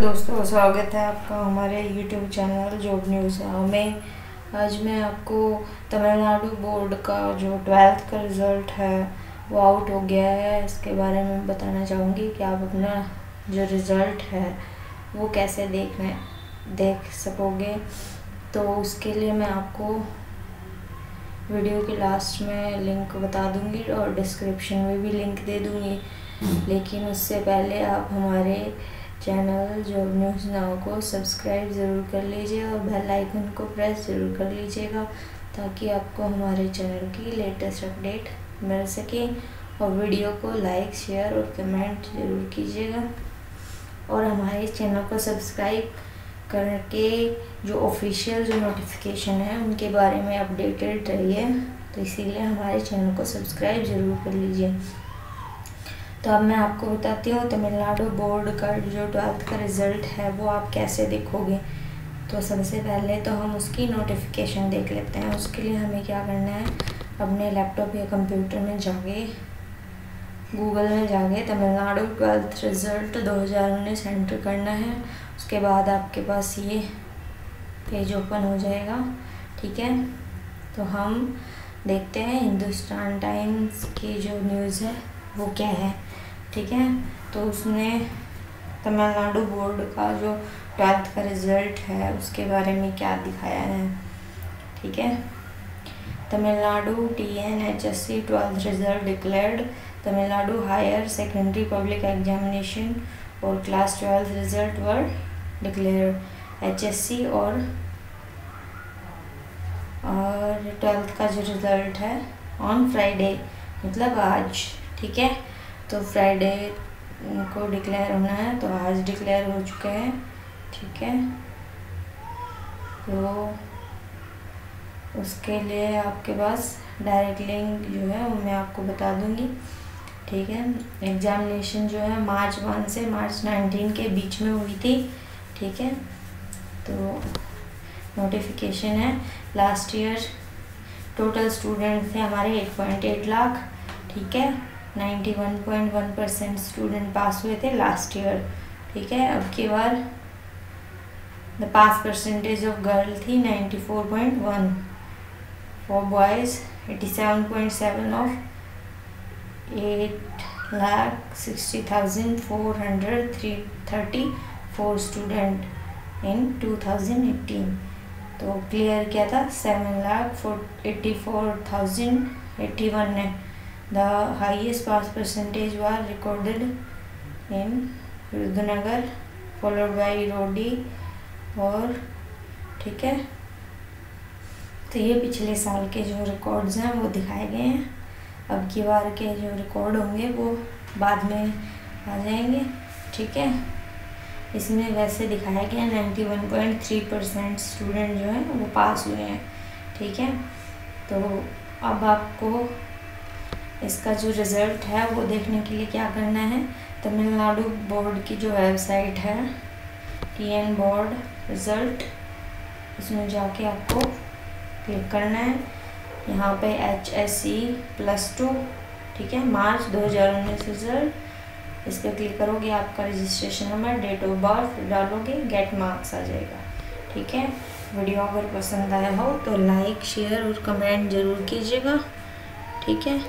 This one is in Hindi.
दोस्तों, स्वागत है आपका हमारे यूट्यूब चैनल जॉब न्यूज़ में। आज मैं आपको तमिलनाडु बोर्ड का जो ट्वेल्थ का रिज़ल्ट है, वो आउट हो गया है। इसके बारे में बताना चाहूँगी कि आप अपना जो रिज़ल्ट है, वो कैसे देखने, देख सकोगे। तो उसके लिए मैं आपको वीडियो के लास्ट में लिंक बता दूँगी और डिस्क्रिप्शन में भी लिंक दे दूँगी। लेकिन उससे पहले आप हमारे चैनल जो न्यूज़ नाव को सब्सक्राइब ज़रूर कर लीजिए और बेल आइकन को प्रेस ज़रूर कर लीजिएगा ताकि आपको हमारे चैनल की लेटेस्ट अपडेट मिल सके। और वीडियो को लाइक, शेयर और कमेंट ज़रूर कीजिएगा। और हमारे चैनल को सब्सक्राइब करके जो ऑफिशियल जो नोटिफिकेशन है उनके बारे में अपडेटेड रहिए। तो इसीलिए हमारे चैनल को सब्सक्राइब ज़रूर कर लीजिए। तो अब मैं आपको बताती हूँ, तमिलनाडु बोर्ड का जो ट्वेल्थ का रिज़ल्ट है, वो आप कैसे देखोगे? तो सबसे पहले तो हम उसकी नोटिफिकेशन देख लेते हैं। उसके लिए हमें क्या करना है? अपने लैपटॉप या कंप्यूटर में जाके गूगल में जाके तमिलनाडु ट्वेल्थ रिज़ल्ट 2019 एंटर करना है। उसके बाद आपके पास ये पेज ओपन हो जाएगा, ठीक है? तो हम देखते हैं हिंदुस्तान टाइम्स की जो न्यूज़ है। वो क्या है? ठीक है? तो उसने तमिलनाडु बोर्ड का जो ट्वेल्थ का रिज़ल्ट है, उसके बारे में क्या दिखाया है? ठीक है? Tamil Nadu T N H S C twelfth result declared. Tamil Nadu higher secondary public examination और क्लास ट्वेल्थ रिज़ल्ट वर डिक्लेयर्ड। एच एस सी और ट्वेल्थ का जो रिज़ल्ट है ऑन फ्राइडे मतलब आज। ठीक है? तो फ्राइडे को डिक्लेयर होना है तो आज डिक्लेयर हो चुके हैं, ठीक है? तो उसके लिए आपके पास डायरेक्ट लिंक जो है, वो मैं आपको बता दूँगी, ठीक है? एग्ज़ामिनेशन जो है मार्च वन से मार्च नाइनटीन के बीच में हुई थी, ठीक है? तो नोटिफिकेशन है। लास्ट ईयर टोटल स्टूडेंट थे हमारे एट पॉइंट एट लाख, ठीक है? 91.1 परसेंट स्टूडेंट पास हुए थे लास्ट ईयर ठीक है? अब की बार the pass percentage of girl थी 94.1 for boys 87.7 of eight lakh sixty thousand four hundred three thirty four student in two thousand eighteen तो क्लियर किया था seven lakh four eighty four thousand eighty one ने। The highest pass percentage was recorded in Rudranagar followed by Rodi और, ठीक है? तो ये पिछले साल के जो रिकॉर्ड्स हैं, वो दिखाए गए हैं। अब की बार के जो रिकॉर्ड होंगे, वो बाद में आ जाएँगे, ठीक है? इसमें वैसे दिखाया गया ninety one point three percent student जो हैं, वो पास हुए हैं, ठीक है? तो अब आपको इसका जो रिज़ल्ट है, वो देखने के लिए क्या करना है? तमिलनाडु बोर्ड की जो वेबसाइट है टी एन बोर्ड रिज़ल्ट इसमें जाके आपको क्लिक करना है। यहाँ पे H S C plus two ठीक है? मार्च 2019 रिज़ल्ट इस पर क्लिक करोगे, आपका registration number date of birth डालोगे गेट मार्क्स आ जाएगा, ठीक है? वीडियो अगर पसंद आया हो तो लाइक शेयर और कमेंट ज़रूर कीजिएगा, ठीक है?